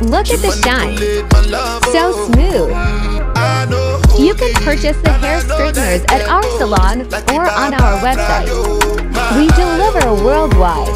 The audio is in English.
Look at the shine. So smooth. You can purchase the hair straighteners at our salon or on our website. We deliver worldwide.